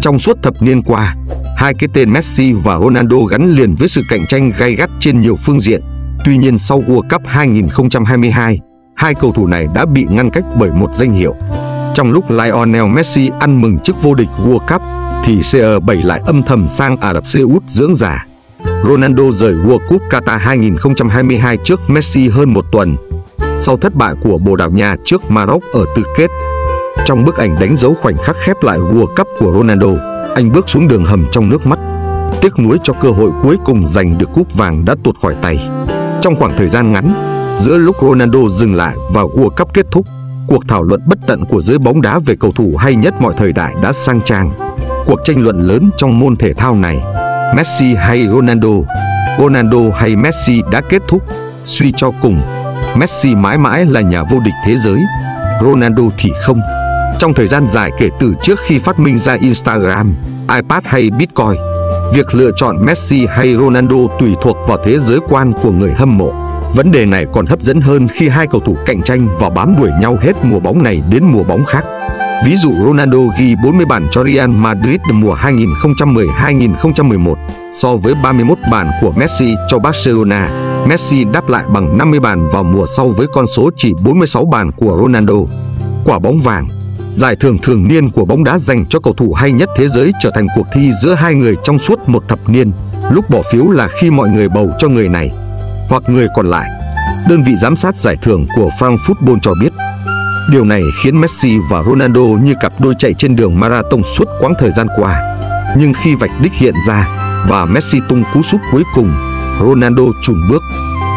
Trong suốt thập niên qua, hai cái tên Messi và Ronaldo gắn liền với sự cạnh tranh gay gắt trên nhiều phương diện. Tuy nhiên sau World Cup 2022, hai cầu thủ này đã bị ngăn cách bởi một danh hiệu. Trong lúc Lionel Messi ăn mừng chức vô địch World Cup, thì CR7 lại âm thầm sang Ả Rập Xê Út dưỡng già. Ronaldo rời World Cup Qatar 2022 trước Messi hơn một tuần, sau thất bại của Bồ Đào Nha trước Maroc ở tứ kết. Trong bức ảnh đánh dấu khoảnh khắc khép lại World Cup của Ronaldo, anh bước xuống đường hầm trong nước mắt. Tiếc nuối cho cơ hội cuối cùng giành được cúp vàng đã tuột khỏi tay. Trong khoảng thời gian ngắn, giữa lúc Ronaldo dừng lại và World Cup kết thúc, cuộc thảo luận bất tận của giới bóng đá về cầu thủ hay nhất mọi thời đại đã sang trang. Cuộc tranh luận lớn trong môn thể thao này, Messi hay Ronaldo, Ronaldo hay Messi đã kết thúc. Suy cho cùng, Messi mãi mãi là nhà vô địch thế giới, Ronaldo thì không. Trong thời gian dài kể từ trước khi phát minh ra Instagram, iPad hay Bitcoin, việc lựa chọn Messi hay Ronaldo tùy thuộc vào thế giới quan của người hâm mộ. Vấn đề này còn hấp dẫn hơn khi hai cầu thủ cạnh tranh và bám đuổi nhau hết mùa bóng này đến mùa bóng khác. Ví dụ Ronaldo ghi 40 bàn cho Real Madrid mùa 2010-2011 so với 31 bàn của Messi cho Barcelona. Messi đáp lại bằng 50 bàn vào mùa sau với con số chỉ 46 bàn của Ronaldo. Quả bóng vàng Giải thưởng thường niên của bóng đá dành cho cầu thủ hay nhất thế giới trở thành cuộc thi giữa hai người trong suốt một thập niên. Lúc bỏ phiếu là khi mọi người bầu cho người này hoặc người còn lại. Đơn vị giám sát giải thưởng của Frank Football cho biết Điều này khiến Messi và Ronaldo như cặp đôi chạy trên đường marathon suốt quãng thời gian qua. Nhưng khi vạch đích hiện ra và Messi tung cú sút cuối cùng, Ronaldo chùn bước.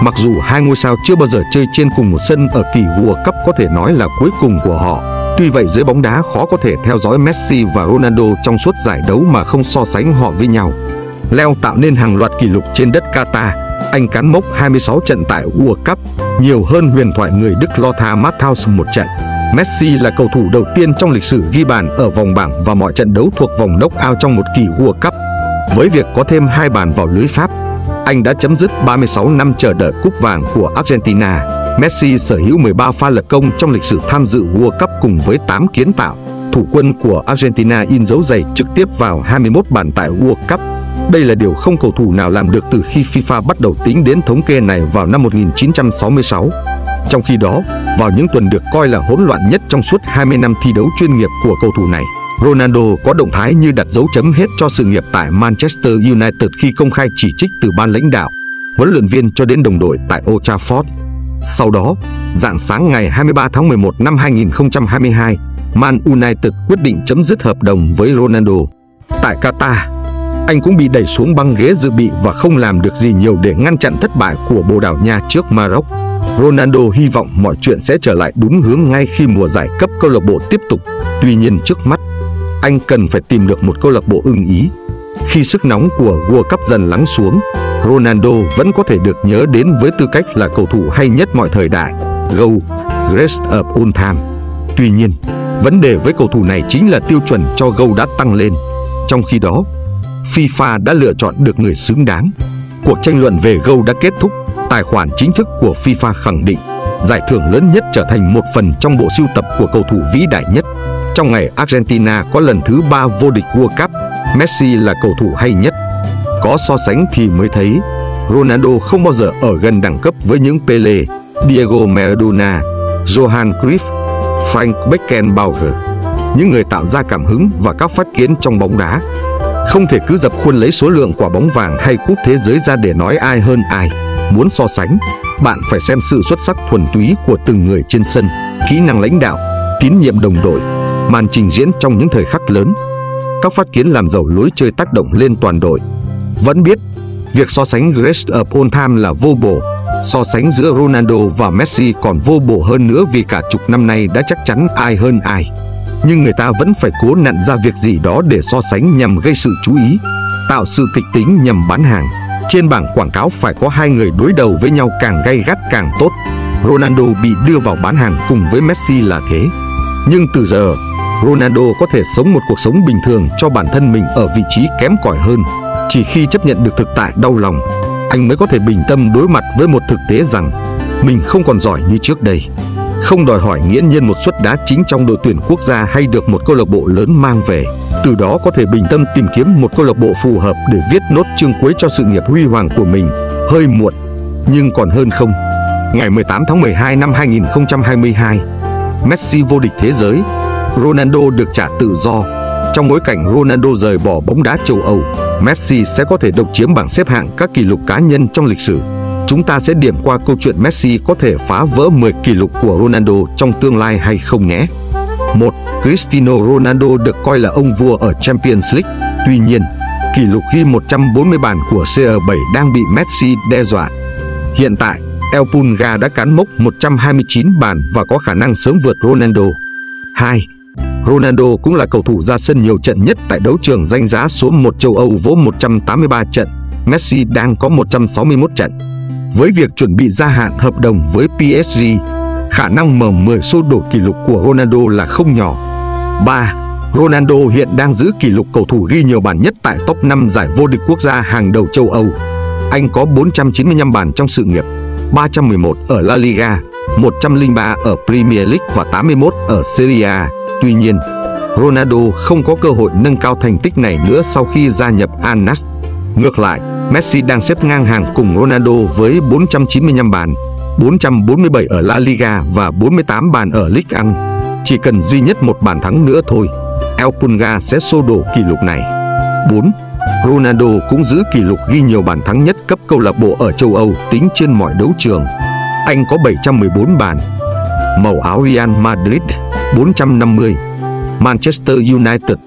Mặc dù hai ngôi sao chưa bao giờ chơi trên cùng một sân ở kỳ World Cup có thể nói là cuối cùng của họ. Tuy vậy giới bóng đá khó có thể theo dõi Messi và Ronaldo trong suốt giải đấu mà không so sánh họ với nhau. Leo tạo nên hàng loạt kỷ lục trên đất Qatar. Anh cán mốc 26 trận tại World Cup, nhiều hơn huyền thoại người Đức Lothar Matthaus một trận. Messi là cầu thủ đầu tiên trong lịch sử ghi bàn ở vòng bảng và mọi trận đấu thuộc vòng knock-out trong một kỳ World Cup. Với việc có thêm hai bàn vào lưới Pháp, anh đã chấm dứt 36 năm chờ đợi cúp vàng của Argentina. Messi sở hữu 13 pha lập công trong lịch sử tham dự World Cup cùng với 8 kiến tạo. Thủ quân của Argentina in dấu giày trực tiếp vào 21 bàn tại World Cup. Đây là điều không cầu thủ nào làm được từ khi FIFA bắt đầu tính đến thống kê này vào năm 1966. Trong khi đó, vào những tuần được coi là hỗn loạn nhất trong suốt 20 năm thi đấu chuyên nghiệp của cầu thủ này, Ronaldo có động thái như đặt dấu chấm hết cho sự nghiệp tại Manchester United khi công khai chỉ trích từ ban lãnh đạo, huấn luyện viên cho đến đồng đội tại Old Trafford. Sau đó, dạng sáng ngày 23 tháng 11 năm 2022, Man United quyết định chấm dứt hợp đồng với Ronaldo. Tại Qatar, anh cũng bị đẩy xuống băng ghế dự bị và không làm được gì nhiều để ngăn chặn thất bại của Bồ Đào Nha trước Maroc. Ronaldo hy vọng mọi chuyện sẽ trở lại đúng hướng ngay khi mùa giải cấp câu lạc bộ tiếp tục. Tuy nhiên trước mắt, anh cần phải tìm được một câu lạc bộ ưng ý. Khi sức nóng của World Cup dần lắng xuống, Ronaldo vẫn có thể được nhớ đến với tư cách là cầu thủ hay nhất mọi thời đại, GO, Greatest of All Time. Tuy nhiên, vấn đề với cầu thủ này chính là tiêu chuẩn cho GO đã tăng lên. Trong khi đó, FIFA đã lựa chọn được người xứng đáng. Cuộc tranh luận về GO đã kết thúc tài khoản chính thức của FIFA khẳng định giải thưởng lớn nhất trở thành một phần trong bộ sưu tập của cầu thủ vĩ đại nhất. Trong ngày Argentina có lần thứ ba vô địch World Cup, Messi là cầu thủ hay nhất. Có so sánh thì mới thấy Ronaldo không bao giờ ở gần đẳng cấp với những Pele, Diego Maradona, Johan Cruyff, Frank Beckenbauer, những người tạo ra cảm hứng và các phát kiến trong bóng đá. Không thể cứ dập khuôn lấy số lượng quả bóng vàng hay cúp thế giới ra để nói ai hơn ai. Muốn so sánh, bạn phải xem sự xuất sắc thuần túy của từng người trên sân, kỹ năng lãnh đạo, tín nhiệm đồng đội, màn trình diễn trong những thời khắc lớn. Các phát kiến làm giàu lối chơi tác động lên toàn đội. Vẫn biết, việc so sánh Grace of All Time là vô bổ, so sánh giữa Ronaldo và Messi còn vô bổ hơn nữa vì cả chục năm nay đã chắc chắn ai hơn ai. Nhưng người ta vẫn phải cố nặn ra việc gì đó để so sánh nhằm gây sự chú ý, tạo sự kịch tính nhằm bán hàng. Trên bảng quảng cáo phải có hai người đối đầu với nhau càng gay gắt càng tốt. Ronaldo bị đưa vào bán hàng cùng với Messi là thế. Nhưng từ giờ, Ronaldo có thể sống một cuộc sống bình thường cho bản thân mình ở vị trí kém cỏi hơn. Chỉ khi chấp nhận được thực tại đau lòng, anh mới có thể bình tâm đối mặt với một thực tế rằng mình không còn giỏi như trước đây. Không đòi hỏi nghiễm nhiên một suất đá chính trong đội tuyển quốc gia hay được một câu lạc bộ lớn mang về. Từ đó có thể bình tâm tìm kiếm một câu lạc bộ phù hợp để viết nốt chương cuối cho sự nghiệp huy hoàng của mình. Hơi muộn, nhưng còn hơn không. Ngày 18 tháng 12 năm 2022, Messi vô địch thế giới, Ronaldo được trả tự do. Trong bối cảnh Ronaldo rời bỏ bóng đá châu Âu, Messi sẽ có thể độc chiếm bảng xếp hạng các kỷ lục cá nhân trong lịch sử. Chúng ta sẽ điểm qua câu chuyện Messi có thể phá vỡ 10 kỷ lục của Ronaldo trong tương lai hay không nhé. 1. Cristiano Ronaldo được coi là ông vua ở Champions League. Tuy nhiên, kỷ lục ghi 140 bàn của CR7 đang bị Messi đe dọa. Hiện tại, El Pulga đã cán mốc 129 bàn và có khả năng sớm vượt Ronaldo. 2. Ronaldo cũng là cầu thủ ra sân nhiều trận nhất tại đấu trường danh giá số 1 châu Âu với 183 trận. Messi đang có 161 trận. Với việc chuẩn bị gia hạn hợp đồng với PSG, khả năng mở 10 xô đổ kỷ lục của Ronaldo là không nhỏ. 3. Ronaldo hiện đang giữ kỷ lục cầu thủ ghi nhiều bàn nhất tại top 5 giải vô địch quốc gia hàng đầu châu Âu. Anh có 495 bàn trong sự nghiệp, 311 ở La Liga, 103 ở Premier League và 81 ở Serie A. Tuy nhiên, Ronaldo không có cơ hội nâng cao thành tích này nữa sau khi gia nhập Al Nassr. Ngược lại, Messi đang xếp ngang hàng cùng Ronaldo với 495 bàn, 447 ở La Liga và 48 bàn ở Ligue 1. Chỉ cần duy nhất một bàn thắng nữa thôi, El Pulga sẽ xô đổ kỷ lục này. 4. Ronaldo cũng giữ kỷ lục ghi nhiều bàn thắng nhất cấp câu lạc bộ ở châu Âu tính trên mọi đấu trường. Anh có 714 bàn. Màu áo Real Madrid 450, Manchester United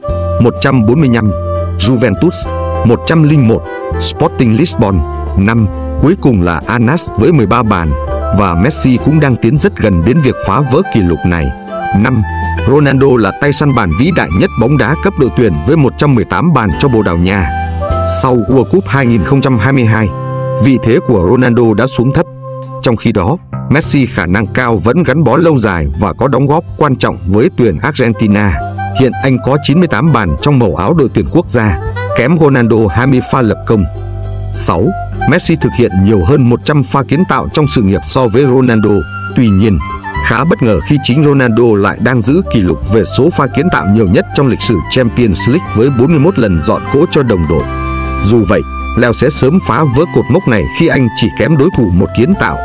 145, Juventus 101, Sporting Lisbon 5, cuối cùng là Anas với 13 bàn và Messi cũng đang tiến rất gần đến việc phá vỡ kỷ lục này. 5. Ronaldo là tay săn bàn vĩ đại nhất bóng đá cấp đội tuyển với 118 bàn cho Bồ Đào Nha. Sau World Cup 2022, vị thế của Ronaldo đã xuống thấp. Trong khi đó, Messi khả năng cao vẫn gắn bó lâu dài và có đóng góp quan trọng với tuyển Argentina. Hiện anh có 98 bàn trong màu áo đội tuyển quốc gia, kém Ronaldo 20 pha lập công. 6. Messi thực hiện nhiều hơn 100 pha kiến tạo trong sự nghiệp so với Ronaldo. Tuy nhiên, khá bất ngờ khi chính Ronaldo lại đang giữ kỷ lục về số pha kiến tạo nhiều nhất trong lịch sử Champions League với 41 lần dọn cỗ cho đồng đội. Dù vậy, Leo sẽ sớm phá vỡ cột mốc này khi anh chỉ kém đối thủ một kiến tạo.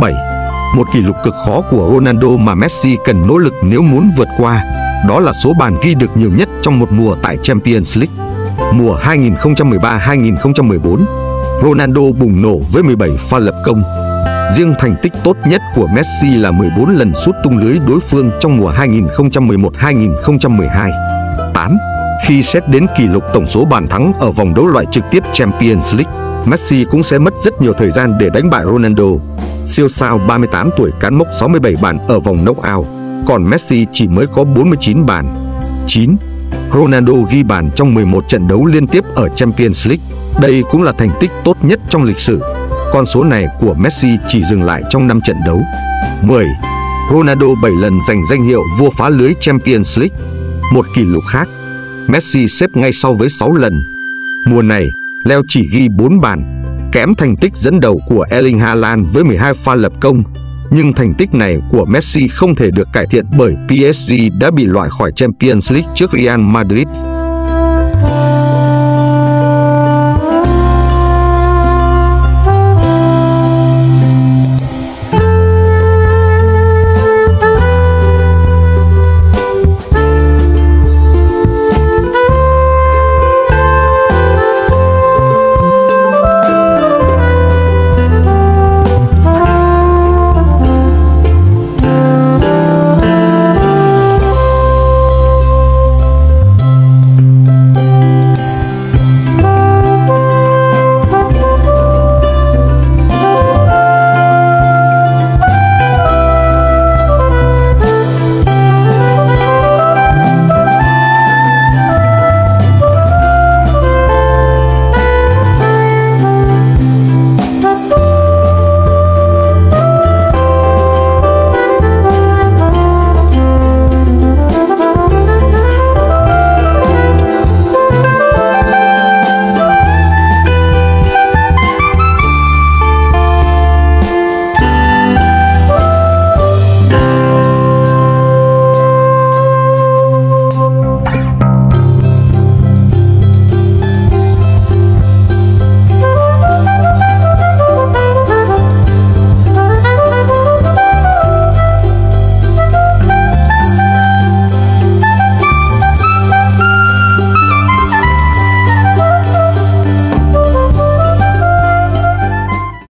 7. Một kỷ lục cực khó của Ronaldo mà Messi cần nỗ lực nếu muốn vượt qua, đó là số bàn ghi được nhiều nhất trong một mùa tại Champions League. Mùa 2013-2014, Ronaldo bùng nổ với 17 pha lập công. Riêng thành tích tốt nhất của Messi là 14 lần sút tung lưới đối phương trong mùa 2011-2012. Khi xét đến kỷ lục tổng số bàn thắng ở vòng đấu loại trực tiếp Champions League, Messi cũng sẽ mất rất nhiều thời gian để đánh bại Ronaldo. Siêu sao 38 tuổi cán mốc 67 bàn ở vòng knockout. còn Messi chỉ mới có 49 bàn. 9. Ronaldo ghi bàn trong 11 trận đấu liên tiếp ở Champions League. Đây cũng là thành tích tốt nhất trong lịch sử. Con số này của Messi chỉ dừng lại trong 5 trận đấu. 10. Ronaldo 7 lần giành danh hiệu vua phá lưới Champions League. Một kỷ lục khác, Messi xếp ngay sau với 6 lần. Mùa này, Leo chỉ ghi 4 bàn, kém thành tích dẫn đầu của Erling Haaland với 12 pha lập công. Nhưng thành tích này của Messi không thể được cải thiện bởi PSG đã bị loại khỏi Champions League trước Real Madrid